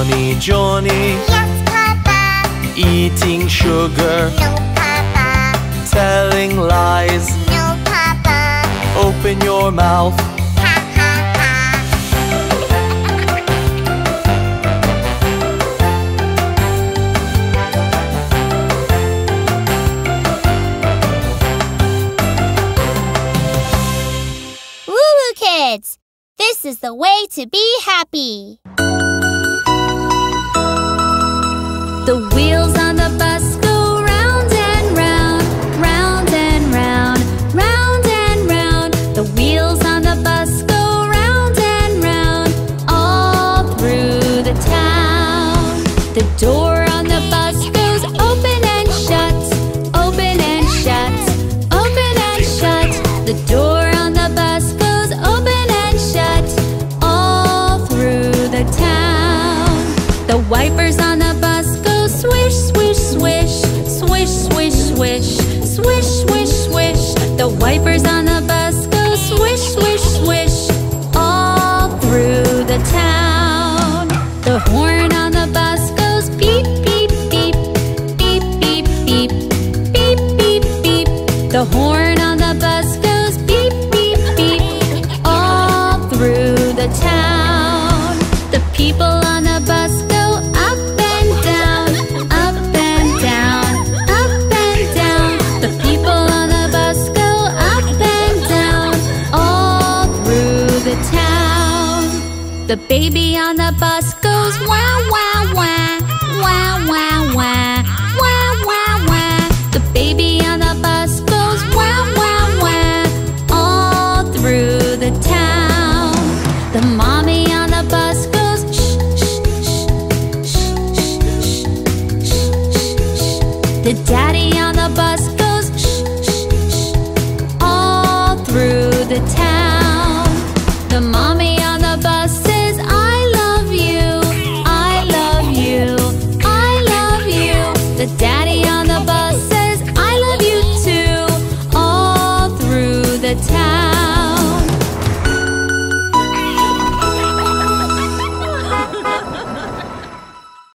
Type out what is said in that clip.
Johnny, Johnny, yes, Papa. eating sugar, No, Papa. telling lies. No, Papa. Open your mouth. Ha ha ha. Woo Woo Kids! This is the way to be happy. The door on the bus goes open and shut, open and shut, open and shut. The door on the bus goes open and shut, all through the town. The wipers on the bus go swish, swish, swish, swish, swish, swish, swish, swish, swish. The wipers The baby on the bus the dad.